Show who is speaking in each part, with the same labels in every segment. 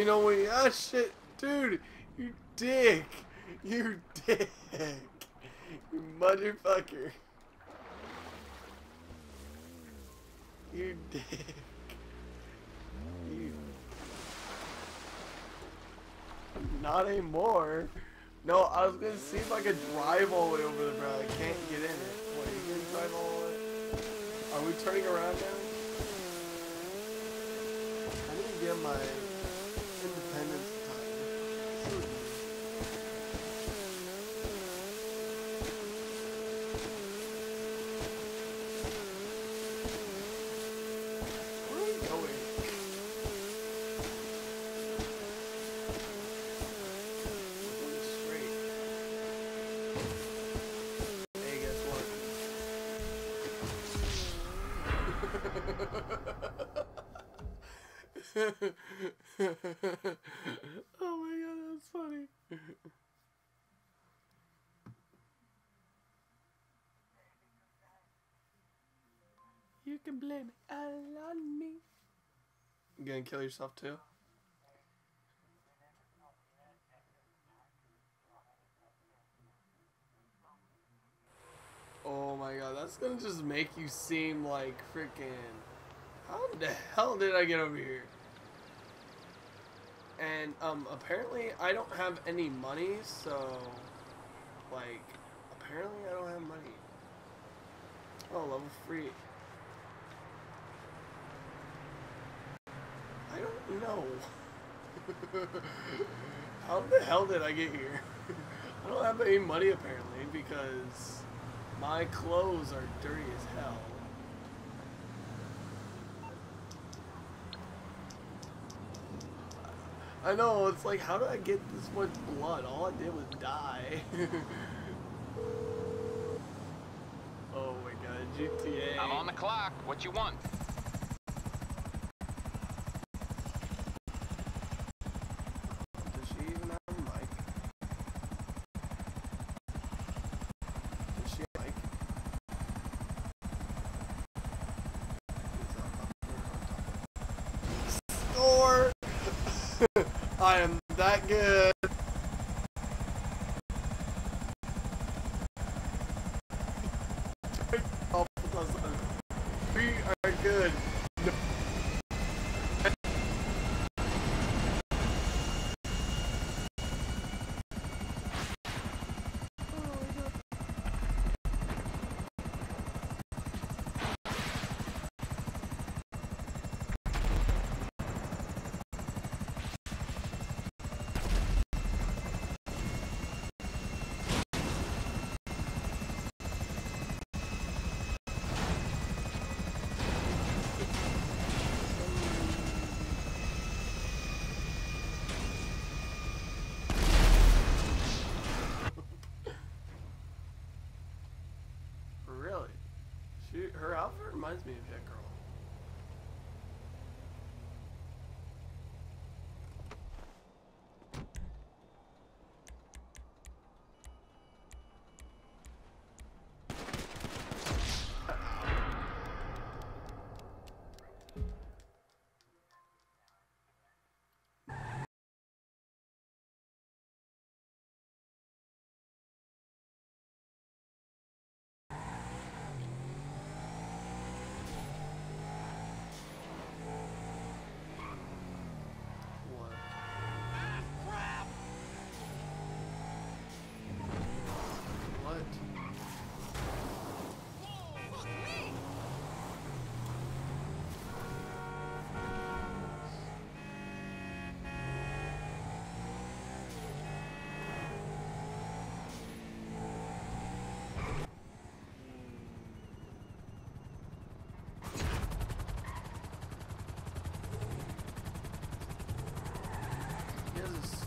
Speaker 1: me know when you... Ah, shit. Dude, you dick. You dick. You motherfucker. You dick. You... Not anymore. No, I was gonna see if I could drive all the way over there, bro. I can't get in it. Wait, you drive all the way? Are we turning around now? I need to get my independence time. Where are going? We're. oh my god, that's funny. You can blame it all on me. You gonna kill yourself too? Oh my god, that's gonna just make you seem like freaking. How the hell did I get over here? And um, apparently I don't have any money, so like, apparently I don't have money. Oh, level free. I don't know. How the hell did I get here? I don't have any money apparently because my clothes are dirty as hell. I know, it's like, how did I get this much blood? All I did was die. oh my god, GTA.
Speaker 2: I'm on the clock. What you want?
Speaker 1: I am that good. We are good. Really? She, her outfit reminds me of that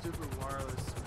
Speaker 1: stupid wireless